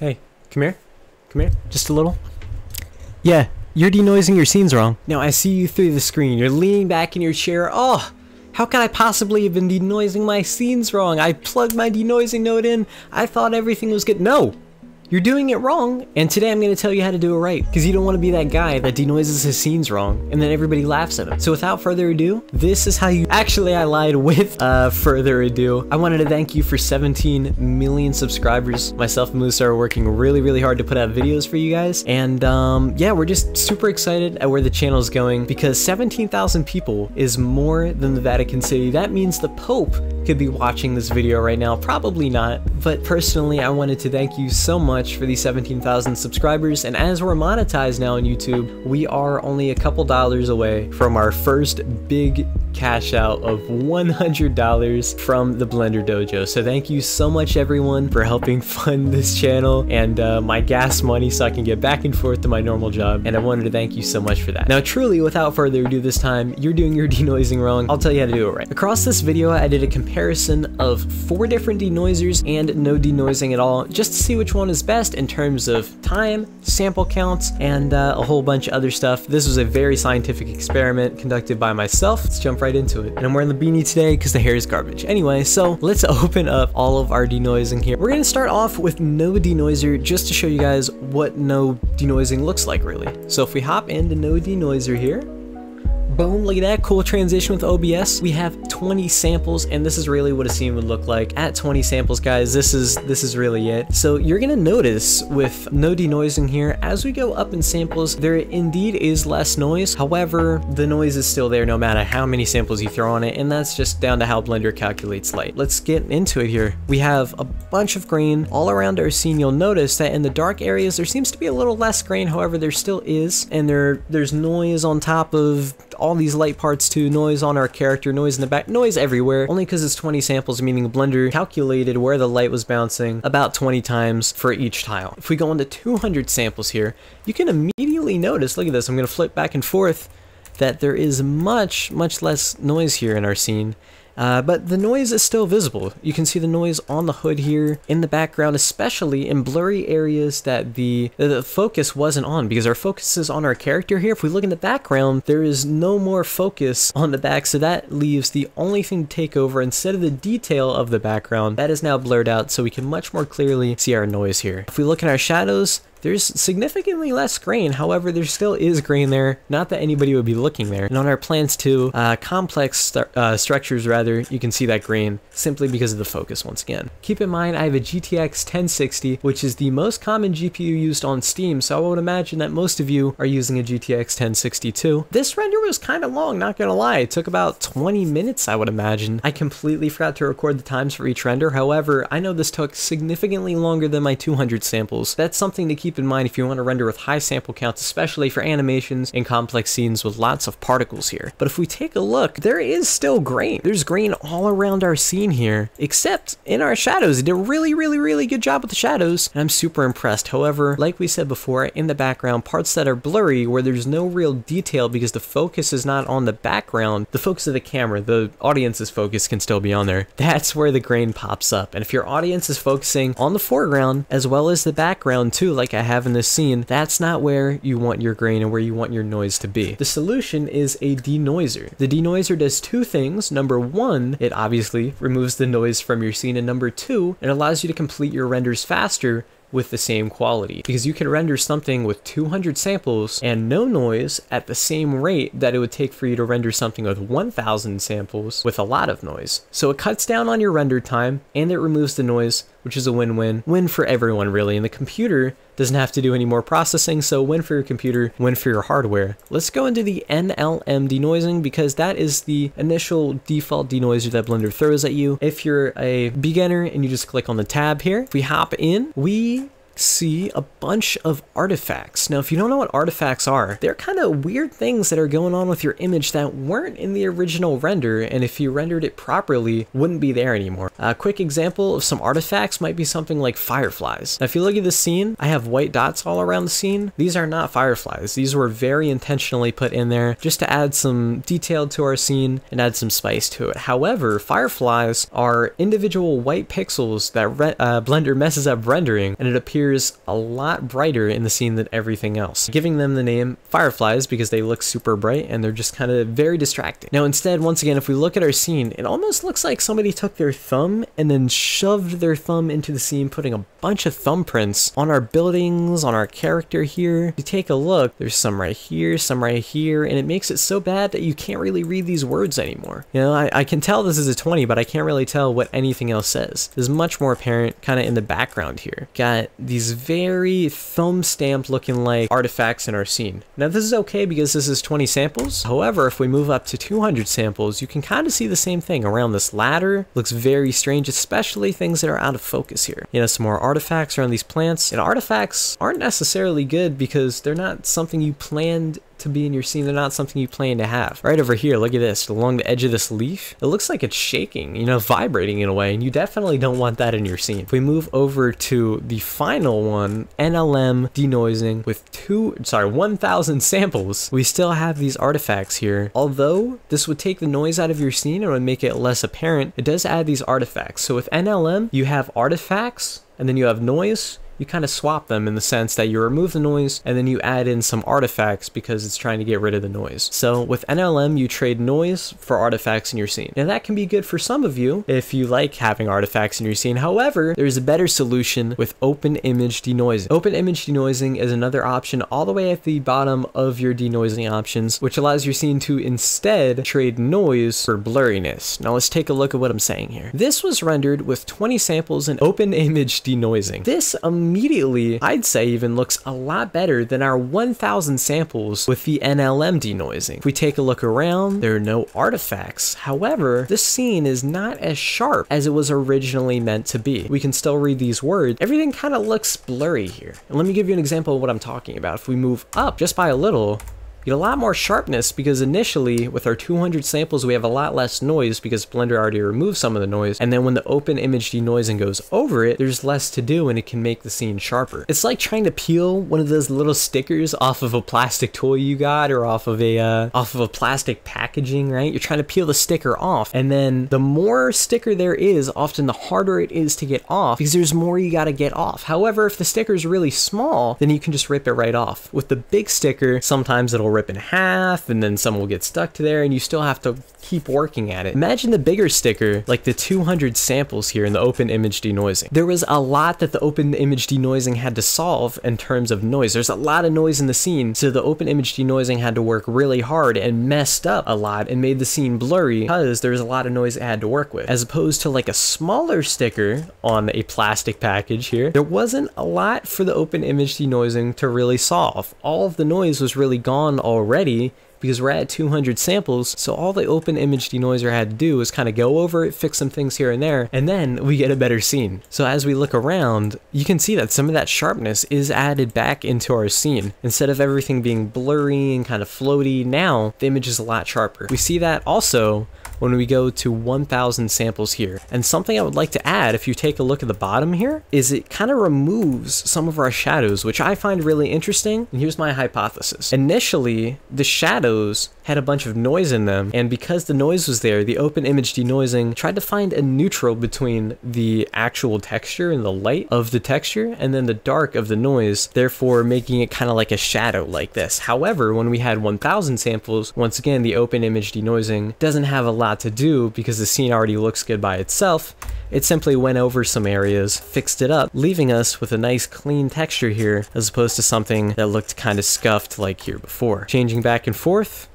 Hey, come here. Come here. Just a little. Yeah, you're denoising your scenes wrong. Now I see you through the screen. You're leaning back in your chair. Oh, how could I possibly have been denoising my scenes wrong? I plugged my denoising node in. I thought everything was good. No, you're doing it wrong, and today I'm going to tell you how to do it right, because you don't want to be that guy that denoises his scenes wrong, and then everybody laughs at him. So without further ado, this is how you- Actually, I lied with uh, further ado. I wanted to thank you for 17 million subscribers. Myself and Musa are working really, really hard to put out videos for you guys, and um, yeah, we're just super excited at where the channel is going, because 17,000 people is more than the Vatican City. That means the Pope could be watching this video right now. Probably not, but personally, I wanted to thank you so much for these 17,000 subscribers, and as we're monetized now on YouTube, we are only a couple dollars away from our first big cash out of $100 from the Blender Dojo. So thank you so much everyone for helping fund this channel and uh, my gas money so I can get back and forth to my normal job, and I wanted to thank you so much for that. Now truly, without further ado this time, you're doing your denoising wrong, I'll tell you how to do it right. Across this video, I did a comparison of four different denoisers and no denoising at all, just to see which one is best in terms of time, sample counts, and uh, a whole bunch of other stuff. This was a very scientific experiment conducted by myself. Let's jump right into it. And I'm wearing the beanie today because the hair is garbage. Anyway, so let's open up all of our denoising here. We're going to start off with no denoiser just to show you guys what no denoising looks like really. So if we hop into no denoiser here, Boom, look at that cool transition with OBS. We have 20 samples and this is really what a scene would look like. At 20 samples, guys, this is this is really it. So you're gonna notice with no denoising here, as we go up in samples, there indeed is less noise. However, the noise is still there no matter how many samples you throw on it, and that's just down to how Blender calculates light. Let's get into it here. We have a bunch of grain all around our scene. You'll notice that in the dark areas, there seems to be a little less grain. However, there still is, and there there's noise on top of all these light parts too, noise on our character, noise in the back, noise everywhere, only because it's 20 samples, meaning Blender calculated where the light was bouncing about 20 times for each tile. If we go into 200 samples here, you can immediately notice, look at this, I'm going to flip back and forth, that there is much, much less noise here in our scene. Uh, but the noise is still visible. You can see the noise on the hood here in the background, especially in blurry areas that the, the focus wasn't on because our focus is on our character here. If we look in the background, there is no more focus on the back, so that leaves the only thing to take over instead of the detail of the background. That is now blurred out so we can much more clearly see our noise here. If we look in our shadows, there's significantly less grain, however, there still is grain there, not that anybody would be looking there. And on our plans too, uh, complex uh, structures rather, you can see that grain simply because of the focus once again. Keep in mind, I have a GTX 1060, which is the most common GPU used on Steam, so I would imagine that most of you are using a GTX 1060 too. This render was kind of long, not gonna lie. It took about 20 minutes, I would imagine. I completely forgot to record the times for each render, however, I know this took significantly longer than my 200 samples. That's something to keep keep in mind if you want to render with high sample counts, especially for animations and complex scenes with lots of particles here. But if we take a look, there is still grain. There's grain all around our scene here, except in our shadows. It did a really, really, really good job with the shadows, and I'm super impressed. However, like we said before, in the background, parts that are blurry where there's no real detail because the focus is not on the background, the focus of the camera, the audience's focus can still be on there. That's where the grain pops up. And if your audience is focusing on the foreground as well as the background too, like I I have in this scene, that's not where you want your grain and where you want your noise to be. The solution is a denoiser. The denoiser does two things. Number one, it obviously removes the noise from your scene, and number two, it allows you to complete your renders faster with the same quality because you can render something with 200 samples and no noise at the same rate that it would take for you to render something with 1000 samples with a lot of noise. So it cuts down on your render time and it removes the noise, which is a win-win. Win for everyone really, and the computer doesn't have to do any more processing, so win for your computer, win for your hardware. Let's go into the NLM denoising because that is the initial default denoiser that Blender throws at you. If you're a beginner and you just click on the tab here, if we hop in, we see a bunch of artifacts. Now, if you don't know what artifacts are, they're kind of weird things that are going on with your image that weren't in the original render, and if you rendered it properly, wouldn't be there anymore. A quick example of some artifacts might be something like fireflies. Now, if you look at the scene, I have white dots all around the scene. These are not fireflies. These were very intentionally put in there just to add some detail to our scene and add some spice to it. However, fireflies are individual white pixels that uh, Blender messes up rendering, and it appears appears a lot brighter in the scene than everything else, giving them the name fireflies because they look super bright and they're just kind of very distracting. Now instead, once again, if we look at our scene, it almost looks like somebody took their thumb and then shoved their thumb into the scene, putting a bunch of thumbprints on our buildings, on our character here. If you take a look, there's some right here, some right here, and it makes it so bad that you can't really read these words anymore. You know, I, I can tell this is a 20, but I can't really tell what anything else says. There's much more apparent kind of in the background here. Got these very thumb stamped looking like artifacts in our scene. Now this is okay because this is 20 samples. However, if we move up to 200 samples, you can kind of see the same thing around this ladder. Looks very strange, especially things that are out of focus here. You know, some more artifacts around these plants. And artifacts aren't necessarily good because they're not something you planned to be in your scene. They're not something you plan to have. Right over here, look at this. Along the edge of this leaf, it looks like it's shaking, you know, vibrating in a way, and you definitely don't want that in your scene. If we move over to the final one, NLM denoising with two, sorry, 1,000 samples, we still have these artifacts here. Although this would take the noise out of your scene and would make it less apparent, it does add these artifacts. So with NLM, you have artifacts, and then you have noise, you kind of swap them in the sense that you remove the noise and then you add in some artifacts because it's trying to get rid of the noise. So with NLM, you trade noise for artifacts in your scene. Now that can be good for some of you if you like having artifacts in your scene. However, there's a better solution with open image denoising. Open image denoising is another option all the way at the bottom of your denoising options, which allows your scene to instead trade noise for blurriness. Now let's take a look at what I'm saying here. This was rendered with 20 samples in open image denoising. This immediately, I'd say even looks a lot better than our 1000 samples with the NLM denoising. If we take a look around, there are no artifacts. However, this scene is not as sharp as it was originally meant to be. We can still read these words. Everything kind of looks blurry here. And let me give you an example of what I'm talking about. If we move up just by a little, get a lot more sharpness because initially with our 200 samples we have a lot less noise because Blender already removed some of the noise and then when the open image denoising goes over it there's less to do and it can make the scene sharper. It's like trying to peel one of those little stickers off of a plastic toy you got or off of a uh, off of a plastic packaging right you're trying to peel the sticker off and then the more sticker there is often the harder it is to get off because there's more you got to get off. However if the sticker is really small then you can just rip it right off. With the big sticker sometimes it'll rip in half and then some will get stuck to there and you still have to keep working at it. Imagine the bigger sticker, like the 200 samples here in the open image denoising. There was a lot that the open image denoising had to solve in terms of noise. There's a lot of noise in the scene, so the open image denoising had to work really hard and messed up a lot and made the scene blurry because there's a lot of noise it had to work with. As opposed to like a smaller sticker on a plastic package here, there wasn't a lot for the open image denoising to really solve. All of the noise was really gone already because we're at 200 samples, so all the open image denoiser had to do was kind of go over it, fix some things here and there, and then we get a better scene. So as we look around, you can see that some of that sharpness is added back into our scene. Instead of everything being blurry and kind of floaty, now the image is a lot sharper. We see that also when we go to 1000 samples here. And something I would like to add, if you take a look at the bottom here, is it kind of removes some of our shadows, which I find really interesting. And here's my hypothesis. Initially, the shadows had a bunch of noise in them, and because the noise was there, the open image denoising tried to find a neutral between the actual texture and the light of the texture, and then the dark of the noise, therefore making it kind of like a shadow like this. However, when we had 1000 samples, once again, the open image denoising doesn't have a lot to do because the scene already looks good by itself. It simply went over some areas, fixed it up, leaving us with a nice clean texture here as opposed to something that looked kind of scuffed like here before. Changing back and forth,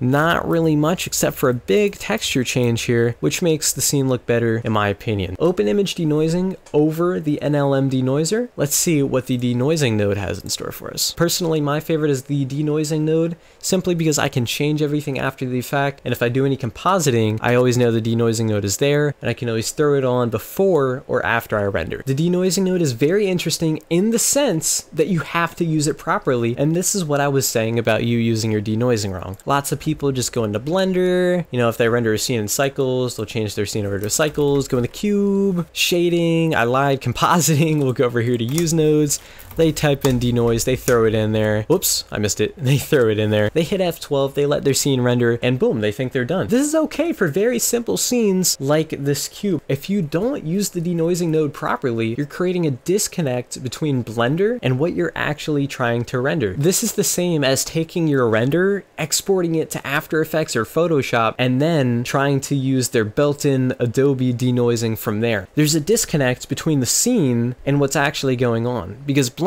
not really much except for a big texture change here, which makes the scene look better in my opinion. Open image denoising over the NLM denoiser. Let's see what the denoising node has in store for us. Personally, my favorite is the denoising node, simply because I can change everything after the fact, and if I do any compositing, I always know the denoising node is there, and I can always throw it on before or after I render. The denoising node is very interesting in the sense that you have to use it properly, and this is what I was saying about you using your denoising wrong. Lots of people just go into Blender. You know, if they render a scene in cycles, they'll change their scene over to cycles, go in the cube, shading, I lied, compositing, we'll go over here to use nodes. They type in denoise, they throw it in there. Whoops, I missed it. They throw it in there. They hit F12, they let their scene render, and boom, they think they're done. This is okay for very simple scenes like this cube. If you don't use the denoising node properly, you're creating a disconnect between Blender and what you're actually trying to render. This is the same as taking your render, exporting it to After Effects or Photoshop, and then trying to use their built-in Adobe denoising from there. There's a disconnect between the scene and what's actually going on because Blender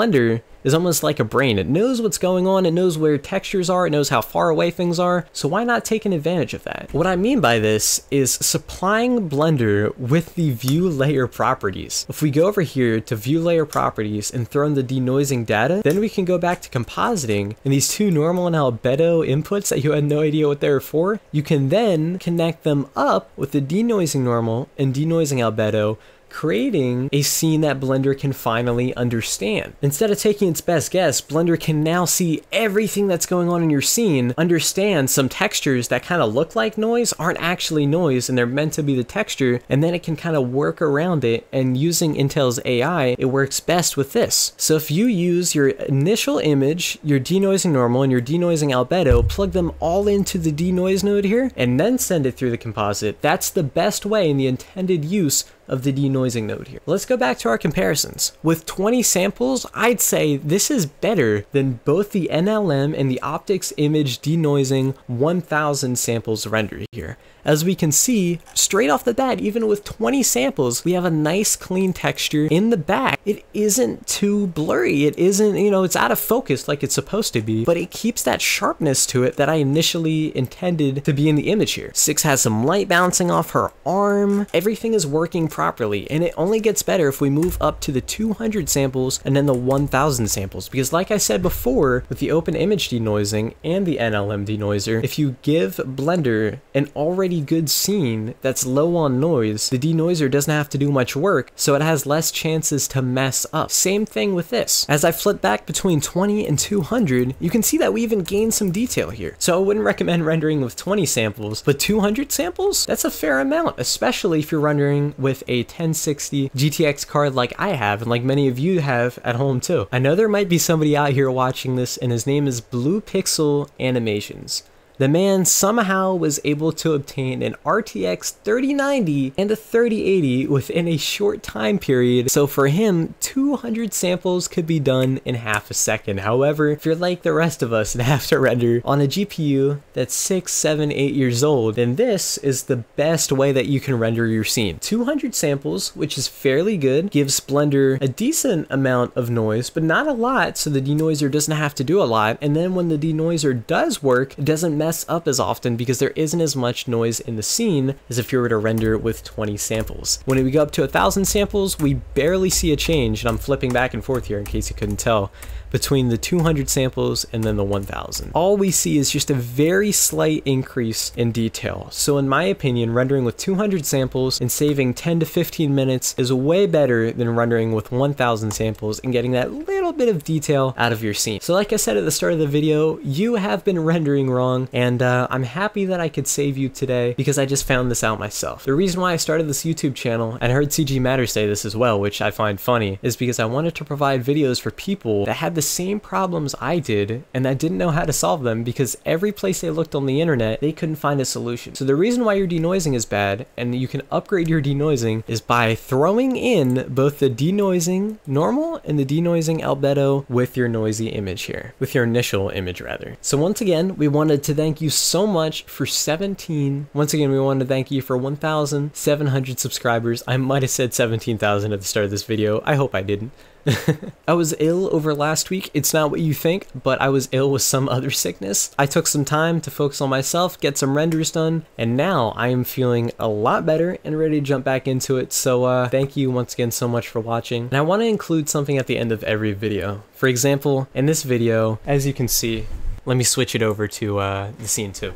is almost like a brain. It knows what's going on, it knows where textures are, it knows how far away things are, so why not take an advantage of that? What I mean by this is supplying Blender with the view layer properties. If we go over here to view layer properties and throw in the denoising data, then we can go back to compositing, and these two normal and albedo inputs that you had no idea what they were for, you can then connect them up with the denoising normal and denoising albedo creating a scene that Blender can finally understand. Instead of taking its best guess, Blender can now see everything that's going on in your scene, understand some textures that kind of look like noise aren't actually noise and they're meant to be the texture, and then it can kind of work around it. And using Intel's AI, it works best with this. So if you use your initial image, your denoising normal, and your denoising albedo, plug them all into the denoise node here, and then send it through the composite, that's the best way in the intended use of the denoising node here. Let's go back to our comparisons. With 20 samples, I'd say this is better than both the NLM and the Optics image denoising 1000 samples render here. As we can see, straight off the bat, even with 20 samples, we have a nice clean texture in the back. It isn't too blurry. It isn't, you know, it's out of focus like it's supposed to be, but it keeps that sharpness to it that I initially intended to be in the image here. Six has some light bouncing off her arm. Everything is working properly, and it only gets better if we move up to the 200 samples and then the 1000 samples, because like I said before, with the open image denoising and the NLM denoiser, if you give Blender an already good scene that's low on noise, the denoiser doesn't have to do much work, so it has less chances to mess up. Same thing with this. As I flip back between 20 and 200, you can see that we even gained some detail here. So I wouldn't recommend rendering with 20 samples, but 200 samples? That's a fair amount, especially if you're rendering with a 1060 GTX card like I have, and like many of you have at home too. I know there might be somebody out here watching this, and his name is Blue Pixel Animations. The man somehow was able to obtain an RTX 3090 and a 3080 within a short time period, so for him, 200 samples could be done in half a second. However, if you're like the rest of us and have to render on a GPU that's 6, 7, 8 years old, then this is the best way that you can render your scene. 200 samples, which is fairly good, gives Blender a decent amount of noise, but not a lot, so the denoiser doesn't have to do a lot, and then when the denoiser does work, it doesn't mess up as often because there isn't as much noise in the scene as if you were to render with 20 samples. When we go up to 1000 samples, we barely see a change, and I'm flipping back and forth here in case you couldn't tell between the 200 samples and then the 1000. All we see is just a very slight increase in detail. So in my opinion, rendering with 200 samples and saving 10 to 15 minutes is way better than rendering with 1000 samples and getting that little bit of detail out of your scene. So like I said at the start of the video, you have been rendering wrong and uh, I'm happy that I could save you today because I just found this out myself. The reason why I started this YouTube channel, and I heard CG Matters say this as well, which I find funny, is because I wanted to provide videos for people that had the same problems I did and that didn't know how to solve them because every place they looked on the internet, they couldn't find a solution. So the reason why your denoising is bad and you can upgrade your denoising is by throwing in both the denoising normal and the denoising albedo with your noisy image here, with your initial image rather. So once again, we wanted to thank you so much for 17. Once again, we wanted to thank you for 1,700 subscribers. I might have said 17,000 at the start of this video. I hope I didn't. I was ill over last week. It's not what you think, but I was ill with some other sickness. I took some time to focus on myself, get some renders done, and now I am feeling a lot better and ready to jump back into it. So uh, thank you once again so much for watching. And I want to include something at the end of every video. For example, in this video, as you can see, let me switch it over to uh, the scene too.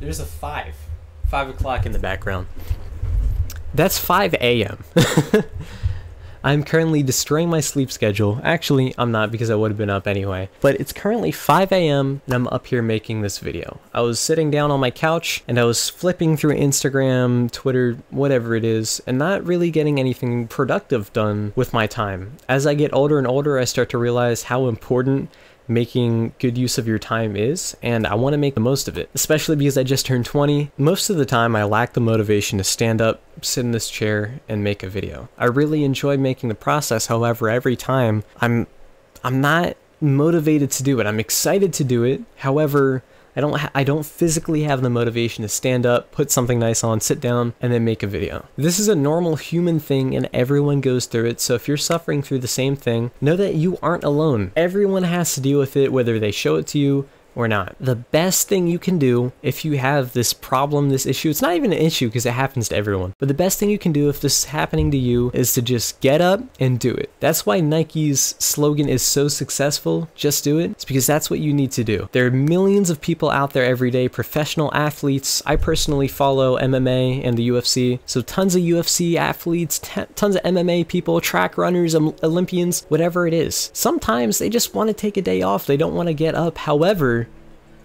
There's a 5. 5 o'clock in the background. That's 5 a.m. I'm currently destroying my sleep schedule. Actually, I'm not because I would have been up anyway. But it's currently 5 a.m. and I'm up here making this video. I was sitting down on my couch and I was flipping through Instagram, Twitter, whatever it is, and not really getting anything productive done with my time. As I get older and older, I start to realize how important making good use of your time is, and I want to make the most of it, especially because I just turned 20. Most of the time, I lack the motivation to stand up, sit in this chair, and make a video. I really enjoy making the process, however, every time I'm I'm not motivated to do it. I'm excited to do it. However, I don't I don't physically have the motivation to stand up, put something nice on, sit down, and then make a video. This is a normal human thing and everyone goes through it, so if you're suffering through the same thing, know that you aren't alone. Everyone has to deal with it, whether they show it to you or not. The best thing you can do if you have this problem, this issue, it's not even an issue because it happens to everyone, but the best thing you can do if this is happening to you is to just get up and do it. That's why Nike's slogan is so successful, just do it. It's because that's what you need to do. There are millions of people out there every day, professional athletes. I personally follow MMA and the UFC, so tons of UFC athletes, tons of MMA people, track runners, Olympians, whatever it is. Sometimes they just want to take a day off. They don't want to get up. However,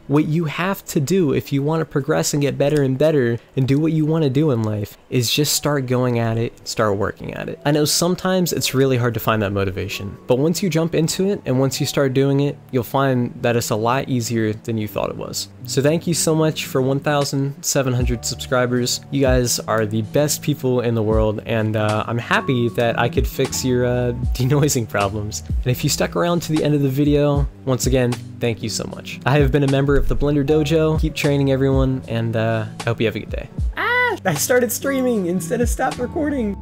what you have to do if you want to progress and get better and better and do what you want to do in life is just start going at it, start working at it. I know sometimes it's really hard to find that motivation, but once you jump into it and once you start doing it, you'll find that it's a lot easier than you thought it was. So thank you so much for 1,700 subscribers. You guys are the best people in the world, and uh, I'm happy that I could fix your uh, denoising problems. And if you stuck around to the end of the video, once again, thank you so much. I have been a member of the Blender Dojo. Keep training everyone, and uh, I hope you have a good day. Ah! I started streaming instead of stop recording.